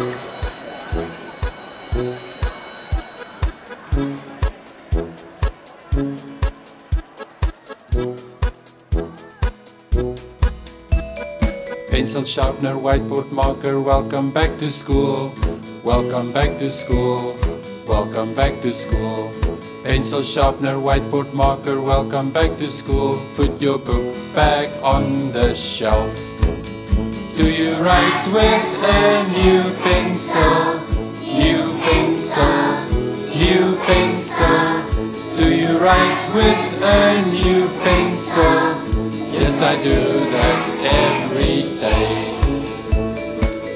Pencil sharpener, whiteboard marker, welcome back to school. Welcome back to school. Welcome back to school. Pencil sharpener, whiteboard marker, welcome back to school. Put your book back on the shelf. Do you write with a new pencil? New pencil, new pencil. Do you write with a new pencil? Yes, I do that every day.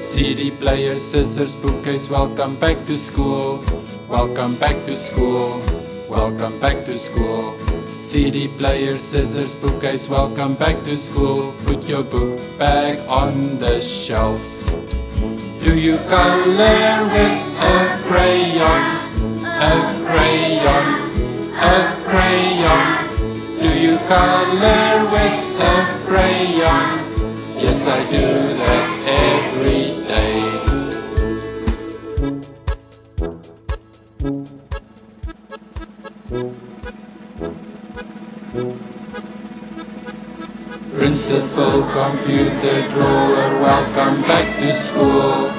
CD player, scissors, bookcase, welcome back to school. Welcome back to school. Welcome back to school. CD player, scissors, bookcase, welcome back to school. Put your book back on the shelf. Do you color with a crayon? A crayon, a crayon. Do you color with a crayon? Yes, I do that Principal computer drawer, welcome back to school.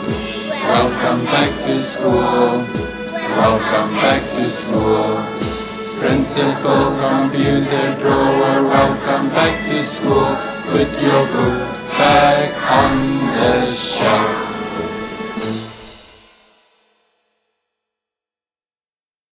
Welcome back to school. Welcome back to school. Principal computer drawer, welcome back to school. Put your book back on.